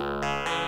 Música